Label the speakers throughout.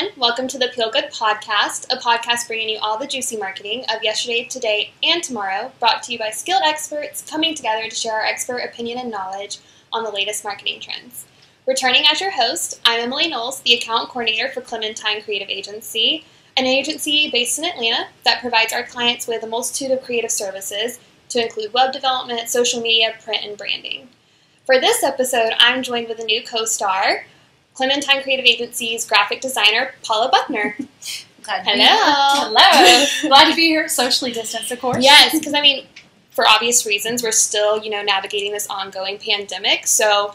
Speaker 1: everyone. Welcome to the Peel Good Podcast, a podcast bringing you all the juicy marketing of yesterday, today, and tomorrow, brought to you by skilled experts coming together to share our expert opinion and knowledge on the latest marketing trends. Returning as your host, I'm Emily Knowles, the account coordinator for Clementine Creative Agency, an agency based in Atlanta that provides our clients with a multitude of creative services to include web development, social media, print, and branding. For this episode, I'm joined with a new co star. Clementine Creative Agency's graphic designer, Paula Buckner.
Speaker 2: Glad
Speaker 1: Hello.
Speaker 2: Hello. Glad to be here, socially distanced, of course.
Speaker 1: Yes, because I mean, for obvious reasons, we're still, you know, navigating this ongoing pandemic. So,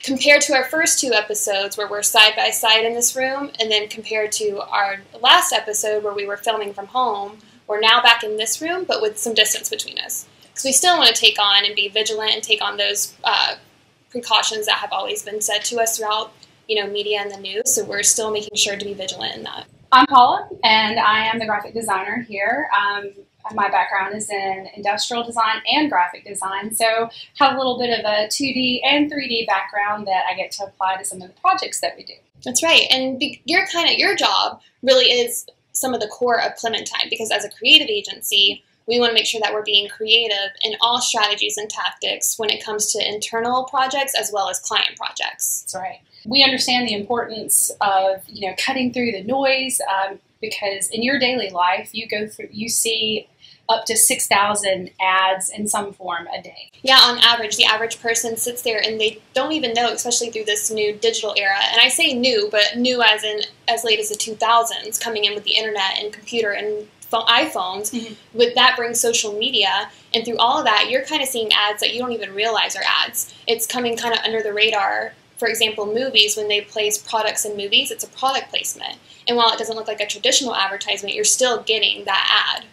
Speaker 1: compared to our first two episodes where we're side by side in this room, and then compared to our last episode where we were filming from home, we're now back in this room, but with some distance between us. Because we still want to take on and be vigilant and take on those uh, precautions that have always been said to us throughout you know, media and the news. So we're still making sure to be vigilant in that.
Speaker 2: I'm Paula, and I am the graphic designer here. Um, my background is in industrial design and graphic design, so have a little bit of a 2D and 3D background that I get to apply to some of the projects that we do.
Speaker 1: That's right, and your kind of your job really is some of the core of Clementine because as a creative agency, we want to make sure that we're being creative in all strategies and tactics when it comes to internal projects as well as client projects.
Speaker 2: That's right. We understand the importance of you know cutting through the noise um, because in your daily life you go through you see up to 6,000 ads in some form a day.
Speaker 1: Yeah, on average, the average person sits there and they don't even know, especially through this new digital era. And I say new, but new as in as late as the 2000s, coming in with the internet and computer and iPhones. Mm-hmm. With that brings social media, and through all of that, you're kind of seeing ads that you don't even realize are ads. It's coming kind of under the radar. For example, movies, when they place products in movies, it's a product placement. And while it doesn't look like a traditional advertisement, you're still getting that ad.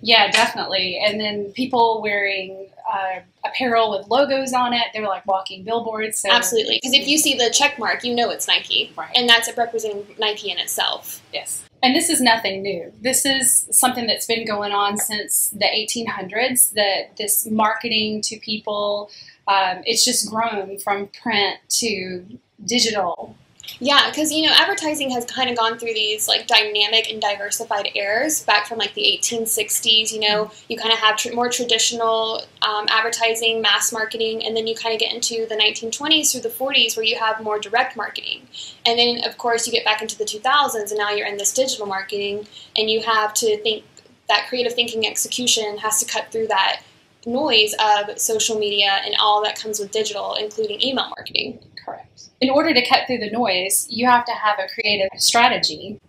Speaker 2: Yeah, definitely. And then people wearing uh, apparel with logos on it, they're like walking billboards. So
Speaker 1: Absolutely. Because if you see the check mark, you know it's Nike.
Speaker 2: Right.
Speaker 1: And that's representing Nike in itself.
Speaker 2: Yes. And this is nothing new. This is something that's been going on since the 1800s. That this marketing to people, um, it's just grown from print to digital.
Speaker 1: Yeah, because you know, advertising has kind of gone through these like dynamic and diversified eras back from like the 1860s. You know, you kind of have tr- more traditional um, advertising, mass marketing, and then you kind of get into the 1920s through the 40s where you have more direct marketing. And then, of course, you get back into the 2000s, and now you're in this digital marketing, and you have to think that creative thinking execution has to cut through that noise of social media and all that comes with digital, including email marketing.
Speaker 2: In order to cut through the noise, you have to have a creative strategy.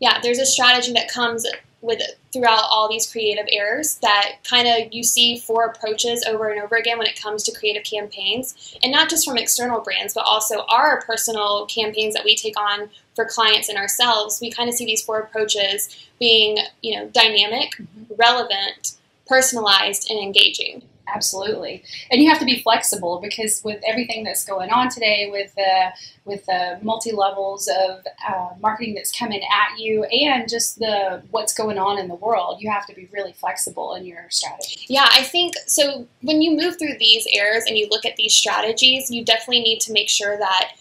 Speaker 1: Yeah, there's a strategy that comes with throughout all these creative errors that kind of you see four approaches over and over again when it comes to creative campaigns and not just from external brands but also our personal campaigns that we take on for clients and ourselves we kind of see these four approaches being you know dynamic mm-hmm. relevant personalized and engaging
Speaker 2: absolutely. And you have to be flexible because with everything that's going on today with the with the multi levels of uh, marketing that's coming at you and just the what's going on in the world you have to be really flexible in your strategy.
Speaker 1: Yeah i think so when you move through these errors and you look at these strategies you definitely need to make sure that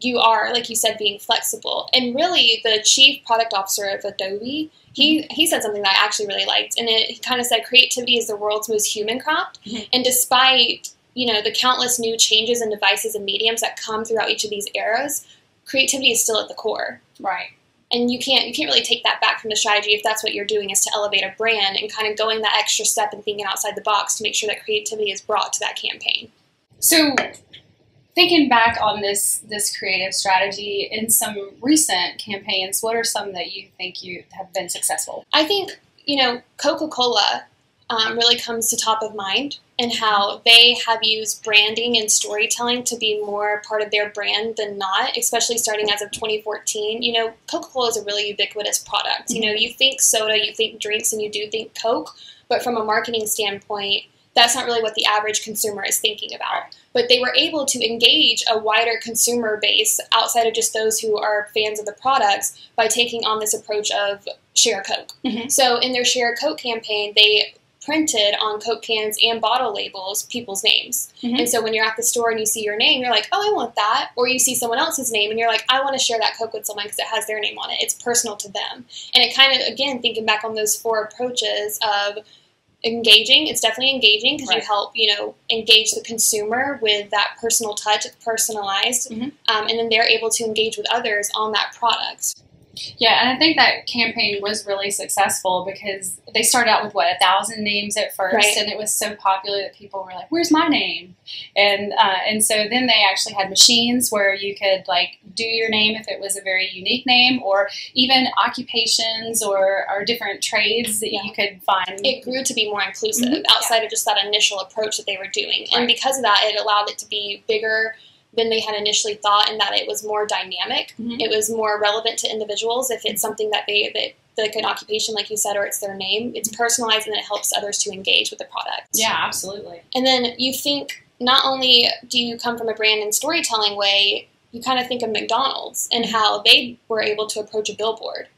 Speaker 1: you are like you said being flexible and really the chief product officer of adobe he he said something that I actually really liked, and it he kind of said creativity is the world's most human craft, mm-hmm. and despite you know the countless new changes and devices and mediums that come throughout each of these eras, creativity is still at the core.
Speaker 2: Right.
Speaker 1: And you can't you can't really take that back from the strategy if that's what you're doing is to elevate a brand and kind of going that extra step and thinking outside the box to make sure that creativity is brought to that campaign.
Speaker 2: So thinking back on this this creative strategy in some recent campaigns, what are some that you think you have been successful?
Speaker 1: I think you know Coca Cola um, really comes to top of mind and how they have used branding and storytelling to be more part of their brand than not, especially starting as of 2014. You know, Coca Cola is a really ubiquitous product. You know, you think soda, you think drinks, and you do think Coke, but from a marketing standpoint, that's not really what the average consumer is thinking about. But they were able to engage a wider consumer base outside of just those who are fans of the products by taking on this approach of share a Coke. Mm-hmm. So in their share a Coke campaign, they printed on Coke cans and bottle labels people's names.
Speaker 2: Mhm.
Speaker 1: And so when you're at the store and you see your name, you're like, oh, I want that. Or you see someone else's name and you're like, I want to share that Coke with someone because it has their name on it. It's personal to them. And it kind of, again, thinking back on those four approaches of engaging, it's definitely engaging because you help, you know, engage the consumer with that personal touch, it's personalized.
Speaker 2: Mhm.
Speaker 1: Um, and then they're able to engage with others on that product.
Speaker 2: Yeah, and I think that campaign was really successful because they started out with what a thousand names at first,
Speaker 1: Right.
Speaker 2: and it was so popular that people were like, "Where's my name?" And uh, and so then they actually had machines where you could like do your name if it was a very unique name, or even occupations or or different trades that you could find.
Speaker 1: it grew to be more inclusive
Speaker 2: Mhm.
Speaker 1: outside of just that initial approach that they were doing. And because of that, it allowed it to be bigger than they had initially thought, and that it was more dynamic.
Speaker 2: Mhm.
Speaker 1: It was more relevant to individuals if it's something that they that like an occupation, like you said, or it's their name. It's personalized, and it helps others to engage with the product.
Speaker 2: yeah, absolutely.
Speaker 1: And then you think not only do you come from a brand and storytelling way, you kind of think of McDonald's and how they were able to approach a billboard.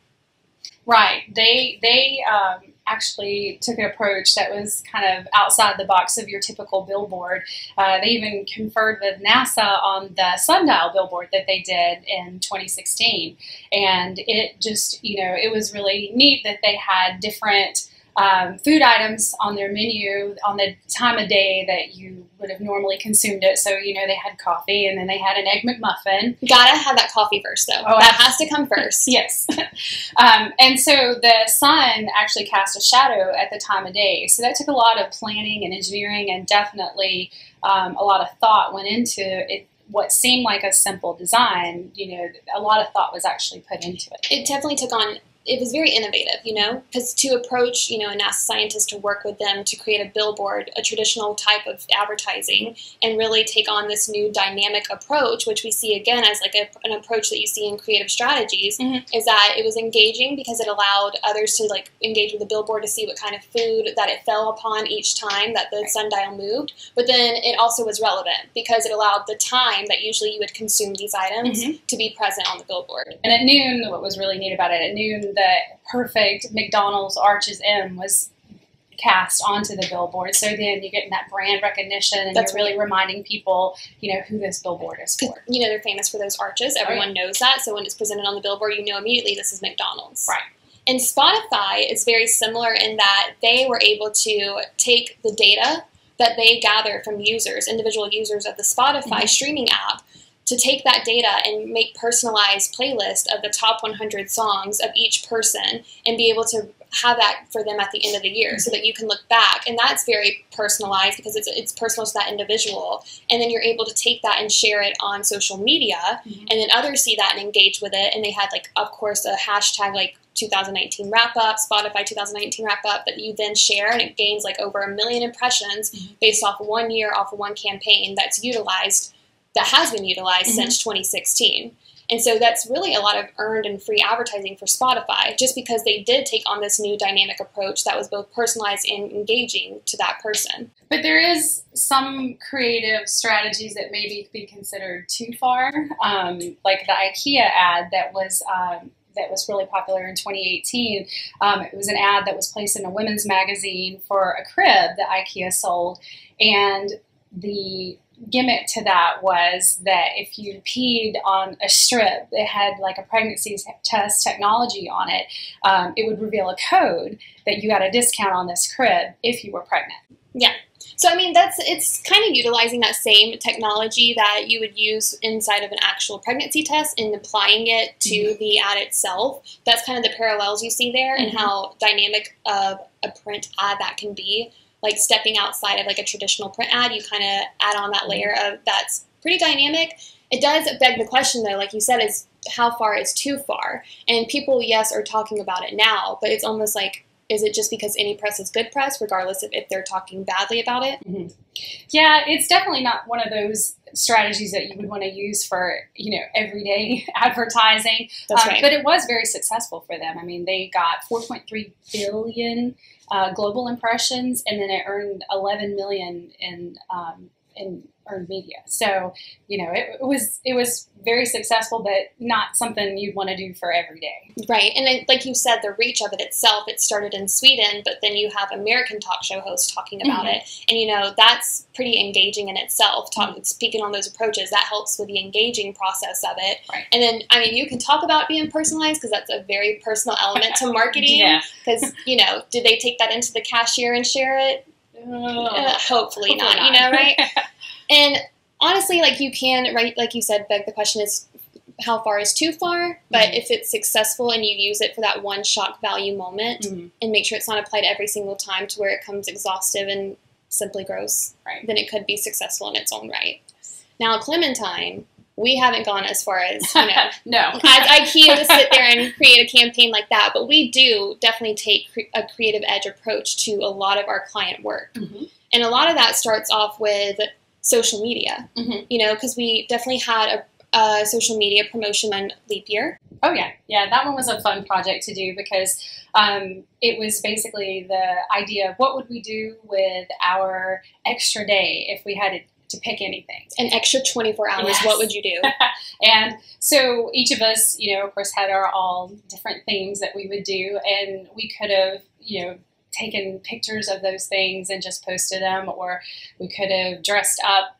Speaker 2: Right. They they um, actually took an approach that was kind of outside the box of your typical billboard. Uh, they even conferred with NASA on the sundial billboard that they did in 2016, and it just you know it was really neat that they had different. Um, food items on their menu on the time of day that you would have normally consumed it. So, you know, they had coffee and then they had an egg McMuffin
Speaker 1: Gotta have that coffee first, though.
Speaker 2: Oh,
Speaker 1: that has to come first.
Speaker 2: Yes. um, and so the sun actually cast a shadow at the time of day. So that took a lot of planning and engineering, and definitely um, a lot of thought went into it. What seemed like a simple design, you know, a lot of thought was actually put into it.
Speaker 1: it definitely took on it was very innovative you know because to approach you know a nasa scientist to work with them to create a billboard a traditional type of advertising and really take on this new dynamic approach which we see again as like a, an approach that you see in creative strategies
Speaker 2: Mhm.
Speaker 1: is that it was engaging because it allowed others to like engage with the billboard to see what kind of food that it fell upon each time that the
Speaker 2: Right.
Speaker 1: sundial moved but then it also was relevant because it allowed the time that usually you would consume these items
Speaker 2: Mhm.
Speaker 1: to be present on the billboard
Speaker 2: And at noon, what was really neat about it, at noon, the perfect McDonald's Arches M was cast onto the billboard. So then you're getting that brand recognition and
Speaker 1: That's
Speaker 2: you're really reminding people, you know, who this billboard is for.
Speaker 1: you know they're famous for those arches. Everyone knows that. So when it's presented on the billboard, you know immediately this is McDonald's.
Speaker 2: Right.
Speaker 1: And Spotify is very similar in that they were able to take the data that they gather from users, individual users of the Spotify
Speaker 2: Mhm.
Speaker 1: streaming app, to take that data and make personalized playlist of the top 100 songs of each person and be able to have that for them at the end of the year so that you can look back and that's very personalized because it's, it's personal to that individual and then you're able to take that and share it on social media
Speaker 2: Mhm.
Speaker 1: and then others see that and engage with it and they had like of course a hashtag like 2019 wrap up spotify 2019 wrap up that you then share and it gains like over a million impressions
Speaker 2: Mhm.
Speaker 1: based off one year off of one campaign that's utilized that has been utilized
Speaker 2: Mhm.
Speaker 1: since 2016 and so that's really a lot of earned and free advertising for Spotify, just because they did take on this new dynamic approach that was both personalized and engaging to that person.
Speaker 2: But there is some creative strategies that maybe be considered too far, um, like the IKEA ad that was um, that was really popular in 2018. Um, it was an ad that was placed in a women's magazine for a crib that IKEA sold, and the gimmick to that was that if you peed on a strip that had like a pregnancy test technology on it, um, it would reveal a code that you got a discount on this crib if you were pregnant. Yeah.
Speaker 1: So I mean, that's it's kind of utilizing that same technology that you would use inside of an actual pregnancy test and applying it to the ad itself. That's kind of the parallels you see there, and
Speaker 2: Mhm.
Speaker 1: how dynamic of a print ad that can be. Like stepping outside of like a traditional print ad, you kind of add on that mm-hmm. layer of that's pretty dynamic. It does beg the question though, like you said, is how far is too far? And people, yes, are talking about it now, but it's almost like is it just because any press is good press, regardless of if they're talking badly about it?
Speaker 2: Yeah, it's definitely not one of those strategies that you would want to use for you know everyday advertising.
Speaker 1: That's
Speaker 2: Um,
Speaker 1: right.
Speaker 2: But it was very successful for them. I mean, they got 4.3 billion uh, global impressions, and then it earned 11 million in um, in earned media. So, you know, it, it was it was very successful, but not something you'd want to do for every day.
Speaker 1: Right, and it, like you said, the reach of it itself, it started in Sweden, but then you have American talk show hosts talking about
Speaker 2: Mhm.
Speaker 1: it, and you know that's pretty engaging in itself. Talk,
Speaker 2: Mm-hmm.
Speaker 1: Speaking on those approaches, that helps with the engaging process of it.
Speaker 2: Right.
Speaker 1: And then, I mean, you can talk about being personalized because that's a very personal element to marketing. Because you know, did they take that into the cashier and share it? Uh, hopefully, not, You know, right? And honestly, like you can, right? Like you said, beg the question is how far is too far? But
Speaker 2: Mhm.
Speaker 1: if it's successful and you use it for that one shock value moment
Speaker 2: Mhm.
Speaker 1: and make sure it's not applied every single time to where it comes exhaustive and simply gross,
Speaker 2: Right.
Speaker 1: then it could be successful in its own right. Now, Clementine, we haven't gone as far as, you know,
Speaker 2: no.
Speaker 1: as IKEA to sit there and create a campaign like that, but we do definitely take cre- a creative edge approach to a lot of our client work.
Speaker 2: Mhm.
Speaker 1: And a lot of that starts off with social media,
Speaker 2: Mhm.
Speaker 1: you know, because we definitely had a, a social media promotion on leap year.
Speaker 2: Oh yeah, yeah. That one was a fun project to do because um, it was basically the idea of what would we do with our extra day if we had to, to pick anything.
Speaker 1: An extra 24 hours,
Speaker 2: Yes.
Speaker 1: what would you do?
Speaker 2: And so each of us, you know, of course, had our all different things that we would do, and we could have, you know, taken pictures of those things and just posted them, or we could have dressed up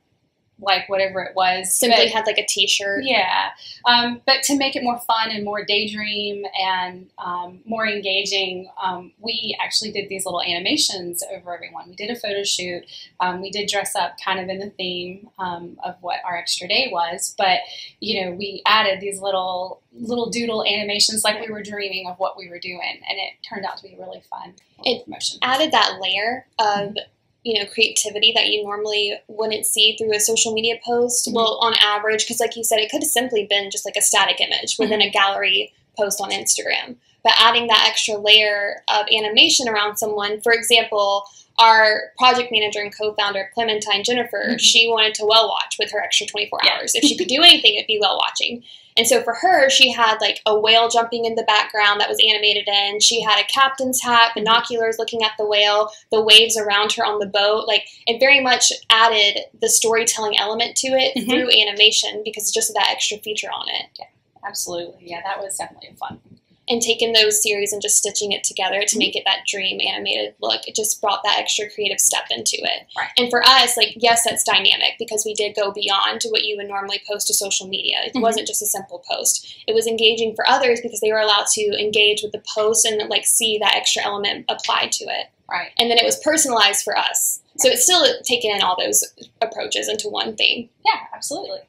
Speaker 2: like whatever it was.
Speaker 1: Simply
Speaker 2: But-
Speaker 1: had like a t shirt.
Speaker 2: yeah, um, but to make it more fun and more daydream and um, more engaging, um, we actually did these little animations over everyone. We did a photo shoot. Um, we did dress up kind of in the theme um, of what our extra day was, but you know, we added these little little doodle animations like we were dreaming of what we were doing, and it turned out to be really fun
Speaker 1: It
Speaker 2: promotion.
Speaker 1: Added that layer of you know creativity that you normally wouldn't see through a social media post.
Speaker 2: Mhm.
Speaker 1: Well, on average, because like you said, it could have simply been just like a static image within a gallery post on Instagram. But adding that extra layer of animation around someone, for example, our project manager and co-founder Clementine Jennifer,
Speaker 2: Mhm.
Speaker 1: she wanted to well watch with her extra 24
Speaker 2: Yeah.
Speaker 1: hours. If she could do anything, it'd be well watching. And so for her, she had like a whale jumping in the background that was animated in. She had a captain's hat, binoculars looking at the whale, the waves around her on the boat. Like it very much added the storytelling element to it
Speaker 2: Mhm.
Speaker 1: through animation because it's just that extra feature on it.
Speaker 2: Yeah, Absolutely, yeah, that was definitely fun.
Speaker 1: And taking those series and just stitching it together to
Speaker 2: Mhm.
Speaker 1: make it that dream animated look, it just brought that extra creative step into it.
Speaker 2: Right.
Speaker 1: And for us, like, yes, that's dynamic because we did go beyond to what you would normally post to social media. It
Speaker 2: Mhm.
Speaker 1: wasn't just a simple post. It was engaging for others because they were allowed to engage with the post and like see that extra element applied to it.
Speaker 2: Right.
Speaker 1: And then it was personalized for us. So it's still taking in all those approaches into one theme.
Speaker 2: Yeah, absolutely.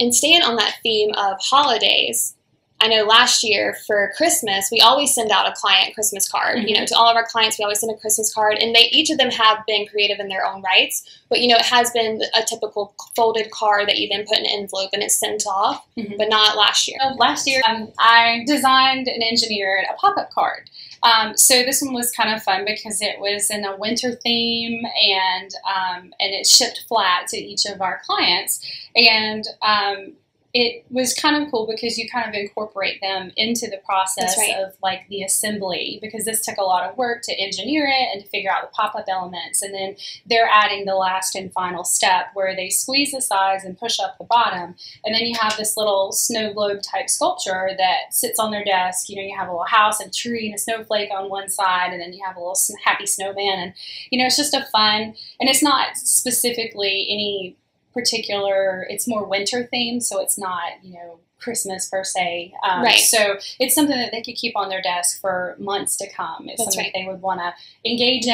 Speaker 1: And staying on that theme of holidays, I know last year for Christmas, we always send out a client Christmas card. You know, to all of our clients, we always send a Christmas card, and they each of them have been creative in their own rights. But you know, it has been a typical folded card that you then put in an envelope and it's sent off,
Speaker 2: Mhm.
Speaker 1: but not last year.
Speaker 2: So last year, um, I designed and engineered a pop-up card. Um, so this one was kind of fun because it was in a winter theme, and um, and it shipped flat to each of our clients, and um, it was kind of cool because you kind of incorporate them into the process
Speaker 1: right.
Speaker 2: of like the assembly because this took a lot of work to engineer it and to figure out the pop-up elements, and then they're adding the last and final step where they squeeze the sides and push up the bottom and then you have this little snow globe type sculpture that sits on their desk. You know, you have a little house and a tree and a snowflake on one side, and then you have a little happy snowman. And, you know, it's just a fun, and it's not specifically any particular, it's more winter themed, so it's not, you know, Christmas per se. Um,
Speaker 1: Right.
Speaker 2: So it's something that they could keep on their desk for months to come. It's
Speaker 1: That's
Speaker 2: something
Speaker 1: right.
Speaker 2: they would want to engage in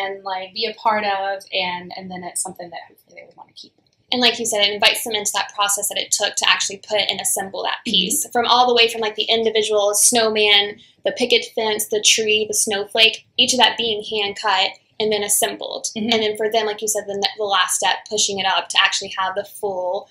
Speaker 2: and like be a part of, and and then it's something that hopefully they would want to keep.
Speaker 1: And like you said, it invites them into that process that it took to actually put and assemble that
Speaker 2: Mm-hmm.
Speaker 1: piece from all the way from like the individual snowman, the picket fence, the tree, the snowflake, each of that being hand cut and then assembled.
Speaker 2: Mhm.
Speaker 1: And then for them, like you said, the, the last step, pushing it up to actually have the full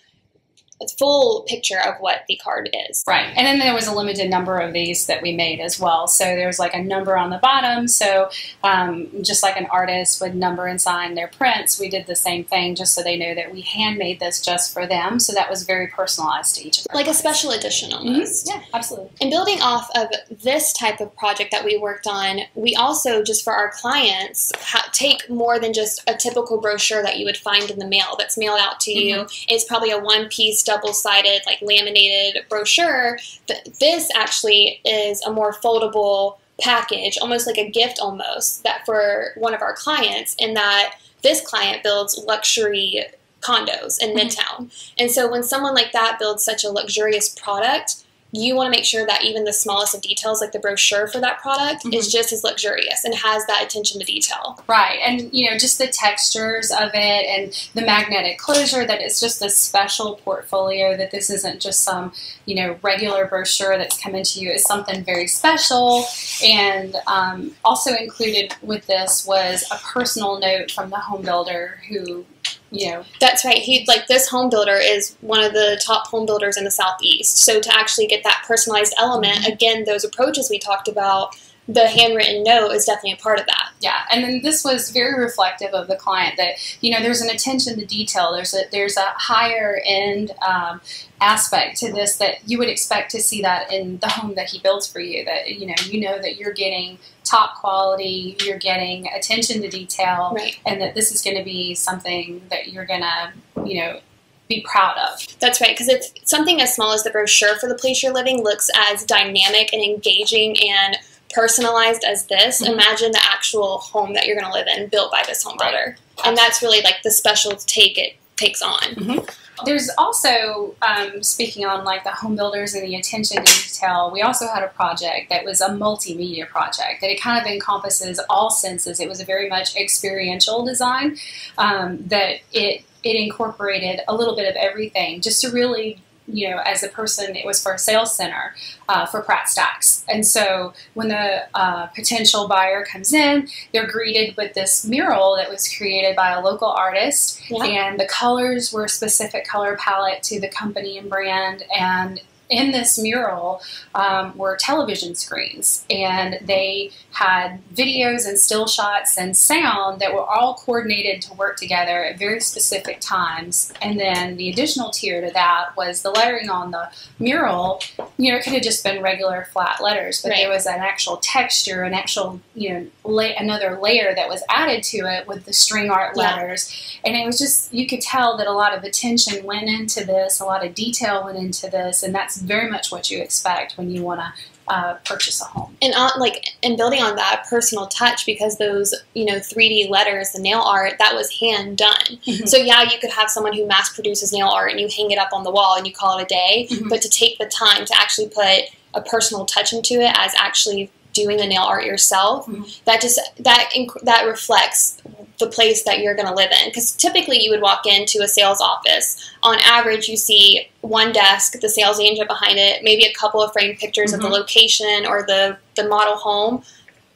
Speaker 1: full picture of what the card is.
Speaker 2: Right. And then there was a limited number of these that we made as well. So there's like a number on the bottom. So um, just like an artist would number and sign their prints, we did the same thing just so they know that we handmade this just for them. So that was very personalized to each of them.
Speaker 1: Like a special edition almost.
Speaker 2: Mm-hmm. Yeah, absolutely.
Speaker 1: And building off of this type of project that we worked on, we also, just for our clients, ha- take more than just a typical brochure that you would find in the mail that's mailed out to you.
Speaker 2: Mm-hmm.
Speaker 1: It's probably a one piece, double sided, like laminated brochure. But this actually is a more foldable package, almost like a gift almost, that for one of our clients, in that this client builds luxury condos in
Speaker 2: Mhm.
Speaker 1: Midtown. And so when someone like that builds such a luxurious product, you want to make sure that even the smallest of details, like the brochure for that product, is just as luxurious and has that attention to detail.
Speaker 2: Right, and you know, just the textures of it and the magnetic closure that it's just a special portfolio, that this isn't just some, you know, regular brochure that's coming to you. It's something very special. And um, also included with this was a personal note from the home builder who, know,
Speaker 1: That's right. He like this home builder is one of the top home builders in the southeast. So to actually get that personalized element, mm-hmm. again, those approaches we talked about, the handwritten note is definitely a part of that.
Speaker 2: Yeah, and then this was very reflective of the client that you know there's an attention to detail. There's a there's a higher end um, aspect to this that you would expect to see that in the home that he builds for you. That you know you know that you're getting top quality, you're getting attention to detail,
Speaker 1: Right.
Speaker 2: and that this is going to be something that you're gonna you know be proud of.
Speaker 1: That's right, because if something as small as the brochure for the place you're living looks as dynamic and engaging and personalized as this,
Speaker 2: Mhm.
Speaker 1: imagine the actual home that you're going to live in built by this home
Speaker 2: Right.
Speaker 1: builder. And that's really like the special take it takes on.
Speaker 2: There's also, um, speaking on like the home builders and the attention to detail, we also had a project that was a multimedia project that it kind of encompasses all senses. It was a very much experiential design um, that it it incorporated a little bit of everything just to really you know, as a person, it was for a sales center uh, for Pratt Stacks. And so when the uh, potential buyer comes in, they're greeted with this mural that was created by a local artist
Speaker 1: Yeah.
Speaker 2: and the colors were a specific color palette to the company and brand and in this mural um, were television screens. And they had videos and still shots and sound that were all coordinated to work together at very specific times. And then the additional tier to that was the lettering on the mural. You know it could have just been regular flat letters but there was an actual texture an actual you know la- another layer that was added to it with the string art
Speaker 1: Yeah.
Speaker 2: letters. And it was just you could tell that a lot of attention went into this a lot of detail went into this and that's very much what you expect when you want to uh, purchase a home
Speaker 1: and on like and building on that personal touch because those you know 3d letters the nail art that was hand done
Speaker 2: Mhm.
Speaker 1: so yeah you could have someone who mass produces nail art and you hang it up on the wall and you call it a day
Speaker 2: Mhm.
Speaker 1: but to take the time to actually put a personal touch into it as actually doing the nail art yourself
Speaker 2: Mhm.
Speaker 1: that just that that reflects the place that you're going to live in because typically you would walk into a sales office on average you see one desk the sales agent behind it maybe a couple of framed pictures of the
Speaker 2: Mhm.
Speaker 1: location or the the model home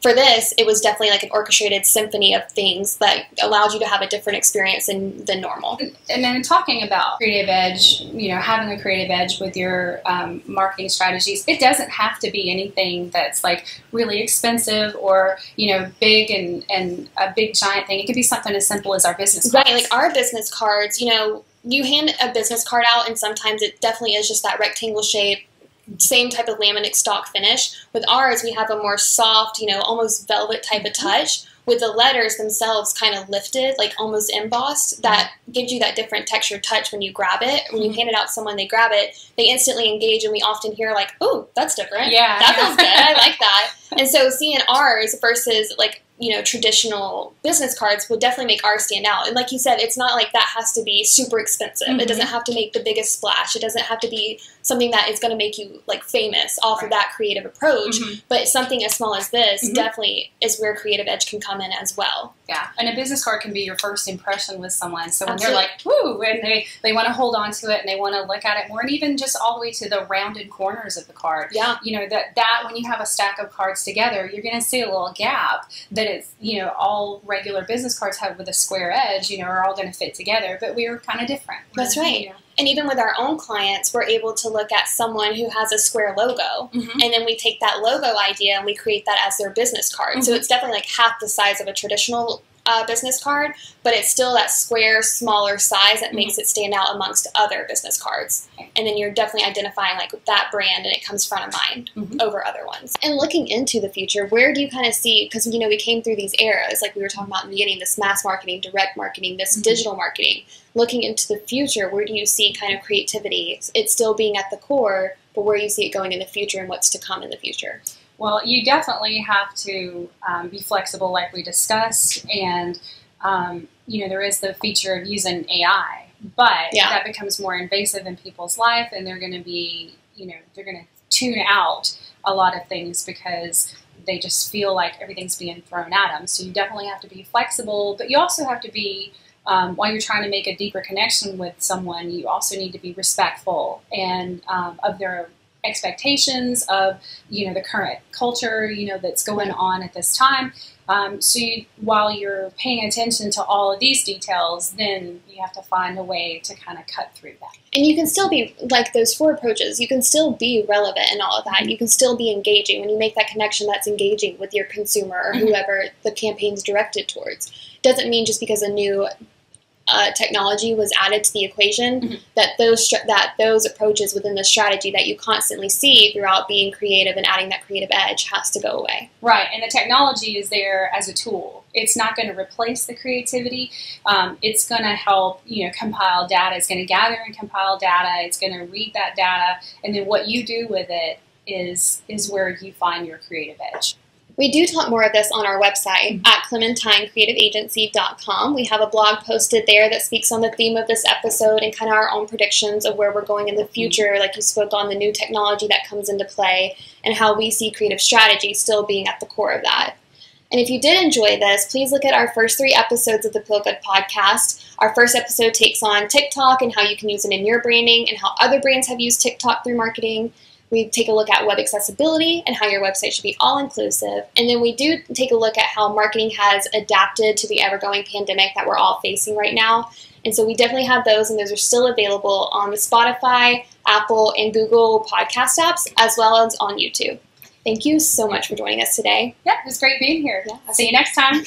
Speaker 1: for this it was definitely like an orchestrated symphony of things that allowed you to have a different experience than, than normal.
Speaker 2: And then talking about creative edge you know having a creative edge with your um, marketing strategies it doesn't have to be anything that's like really expensive or you know big and and a big giant thing. It could be something as simple as our business
Speaker 1: right like our business cards you know you hand a business card out and sometimes it definitely is just that rectangle shape same type of laminate stock finish with ours we have a more soft you know almost velvet type of touch with the letters themselves kind of lifted like almost embossed that gives you that different texture touch when you grab it when you
Speaker 2: Mhm.
Speaker 1: hand it out to someone they grab it they instantly engage and we often hear like oh that's different
Speaker 2: yeah
Speaker 1: that
Speaker 2: yeah.
Speaker 1: feels good. I like that. And so seeing ours versus like you know traditional business cards would definitely make ours stand out. And like you said, it's not like that has to be super expensive.
Speaker 2: Mhm.
Speaker 1: It doesn't have to make the biggest splash. It doesn't have to be something that is going to make you like famous off of that creative approach.
Speaker 2: Mhm.
Speaker 1: But something as small as this
Speaker 2: Mhm.
Speaker 1: definitely is where creative edge can come in as well.
Speaker 2: Yeah, and a business card can be your first impression with someone. So when
Speaker 1: Absolutely.
Speaker 2: they're like, "woo," and they they want to hold on to it and they want to look at it more, and even just all the way to the rounded corners of the card.
Speaker 1: Yeah.
Speaker 2: You know that that when you have a stack of cards together, you're going to see a little gap that it's you know all regular business cards have with a square edge. You know, are all going to fit together, but we are kind of different.
Speaker 1: That's right.
Speaker 2: You know.
Speaker 1: And even with our own clients, we're able to look at someone who has a square logo,
Speaker 2: Mhm.
Speaker 1: and then we take that logo idea and we create that as their business card. So
Speaker 2: Mhm.
Speaker 1: it's definitely like half the size of a traditional uh, business card, but it's still that square, smaller size that makes it stand out amongst other business cards. And then you're definitely identifying like that brand, and it comes front of mind
Speaker 2: Mhm.
Speaker 1: over other ones. And looking into the future, where do you kind of see? Because you know we came through these eras, like we were talking about in the beginning, this mass marketing, direct marketing, this
Speaker 2: Mhm.
Speaker 1: digital marketing. Looking into the future, where do you see kind of creativity? It's still being at the core, but where you see it going in the future and what's to come in the future.
Speaker 2: Well, you definitely have to um, be flexible, like we discussed, and um, you know there is the feature of using AI, but
Speaker 1: Yeah.
Speaker 2: that becomes more invasive in people's life, and they're going to be, you know, they're going to tune out a lot of things because they just feel like everything's being thrown at them. So you definitely have to be flexible, but you also have to be um, while you're trying to make a deeper connection with someone, you also need to be respectful and um, of their expectations of you know the current culture you know that's going on at this time um, so you, while you're paying attention to all of these details then you have to find a way to kind of cut through that
Speaker 1: And you can still be like those four approaches. You can still be relevant in all of that. You can still be engaging when you make that connection. That's engaging with your consumer or
Speaker 2: Mhm.
Speaker 1: whoever the campaign's directed towards. Doesn't mean just because a new uh, technology was added to the equation
Speaker 2: Mhm.
Speaker 1: that those that those approaches within the strategy that you constantly see throughout being creative and adding that creative edge has to go away.
Speaker 2: right and the technology is there as a tool. It's not going to replace the creativity. Um, it's going to help you know compile data. It's going to gather and compile data. It's going to read that data. And then what you do with it is is where you find your creative edge
Speaker 1: We do talk more of this on our website mm-hmm. at clementinecreativeagency.com. We have a blog posted there that speaks on the theme of this episode and kind of our own predictions of where we're going in the mm-hmm. future, like you spoke on the new technology that comes into play and how we see creative strategy still being at the core of that. And if you did enjoy this, please look at our first three episodes of the Peel Good podcast. Our first episode takes on TikTok and how you can use it in your branding and how other brands have used TikTok through marketing. We take a look at web accessibility and how your website should be all inclusive. And then we do take a look at how marketing has adapted to the ever going pandemic that we're all facing right now. And so we definitely have those, and those are still available on the Spotify, Apple, and Google podcast apps, as well as on YouTube. Thank you so much for joining us today.
Speaker 2: yeah it was great being here
Speaker 1: Yeah.
Speaker 2: see you next time